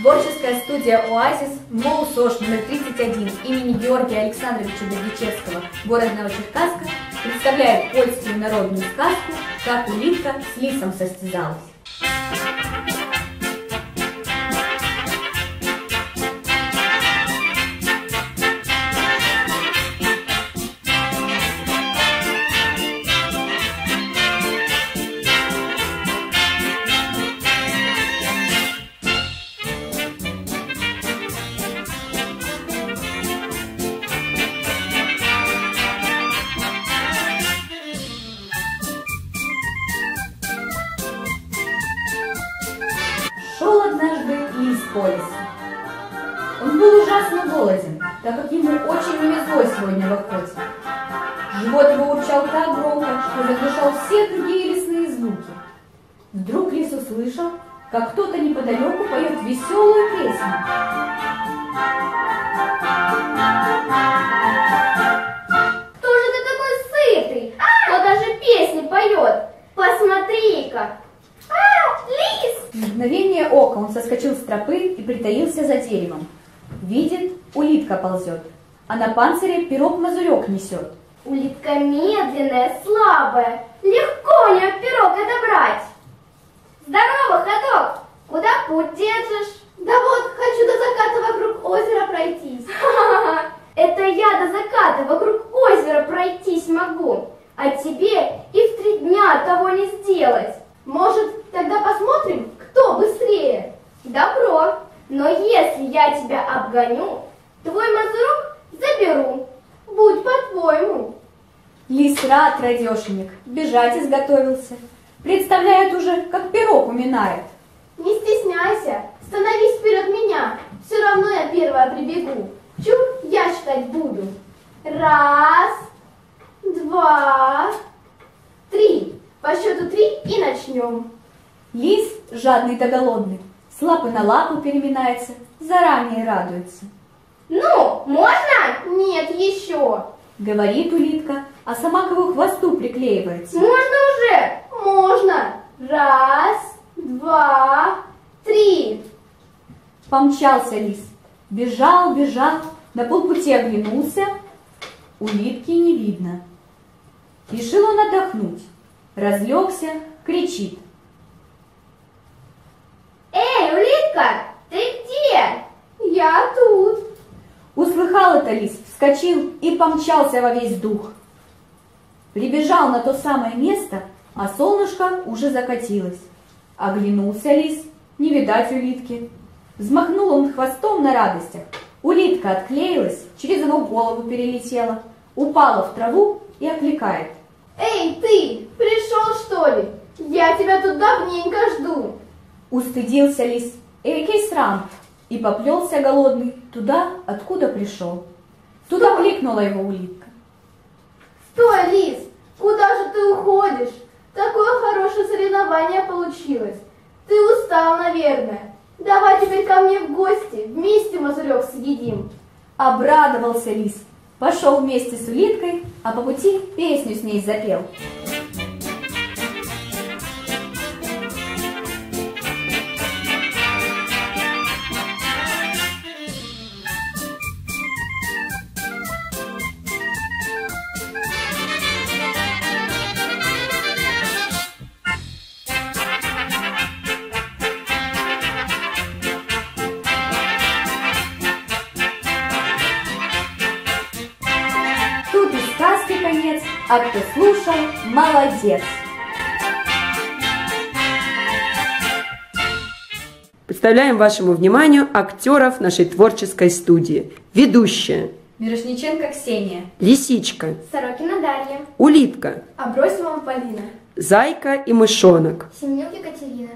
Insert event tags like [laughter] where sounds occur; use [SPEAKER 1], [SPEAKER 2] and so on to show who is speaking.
[SPEAKER 1] Творческая студия «Оазис» МОУСОШ номер 31 имени Георгия Александровича Бердичевского города Новочеркасска представляет польскую народную сказку «Как улитка с лисом состязалась». Однажды лис по лесу. Он был ужасно голоден, так как ему очень не везло сегодня в охоте. Живот его урчал так громко, что заглушал все другие лесные звуки. Вдруг лис услышал, как кто-то неподалеку поет веселую песню. Мгновение ока он соскочил с тропы и притаился за деревом. Видит, улитка ползет, а на панцире пирог-мазурек несет.
[SPEAKER 2] Улитка медленная, слабая. Легко у нее пирог отобрать. Здорово, ходок. Куда путь держишь? Да вот, хочу до заката вокруг озера пройтись. [laughs] Это я до заката вокруг озера пройтись могу. А тебе и в три дня того не сделать. Но если я тебя обгоню, твой мазурок заберу. Будь по-твоему.
[SPEAKER 1] Лис рад, радешенек, бежать изготовился. Представляет уже, как пирог уминает.
[SPEAKER 2] Не стесняйся, становись вперед меня. Все равно я первая прибегу. Чур, я считать буду. Раз, два, три. По счету три и начнем.
[SPEAKER 1] Лис, жадный да голодный, с лапы на лапу переминается, заранее радуется.
[SPEAKER 2] Ну, можно? Нет, еще.
[SPEAKER 1] Говорит улитка, а сама к его хвосту приклеивается.
[SPEAKER 2] Можно уже? Можно. Раз, два, три.
[SPEAKER 1] Помчался лис, бежал, бежал, на полпути оглянулся, улитки не видно. Решил он отдохнуть, разлегся, кричит.
[SPEAKER 2] Эй, улитка, ты где? Я тут.
[SPEAKER 1] Услыхал это лис, вскочил и помчался во весь дух. Прибежал на то самое место, а солнышко уже закатилось. Оглянулся лис, не видать улитки. Взмахнул он хвостом на радостях. Улитка отклеилась, через его голову перелетела, упала в траву и окликает.
[SPEAKER 2] Эй, ты, пришел что ли? Я тебя тут давненько жду.
[SPEAKER 1] Устыдился лис, экий срам, и поплелся голодный туда, откуда пришел. Туда кликнула его улитка.
[SPEAKER 2] Стой, лис, куда же ты уходишь? Такое хорошее соревнование получилось. Ты устал, наверное. Давай теперь ко мне в гости, вместе мазурек съедим.
[SPEAKER 1] Обрадовался лис, пошел вместе с улиткой, а по пути песню с ней запел. А кто слушал, молодец.
[SPEAKER 3] Представляем вашему вниманию актеров нашей творческой студии. Ведущая
[SPEAKER 1] Мирошниченко Ксения.
[SPEAKER 3] Лисичка,
[SPEAKER 2] Сорокина Дарья.
[SPEAKER 3] Улитка,
[SPEAKER 2] Абросимова Полина.
[SPEAKER 3] Зайка и Мышонок.
[SPEAKER 2] Семенюк Екатерина.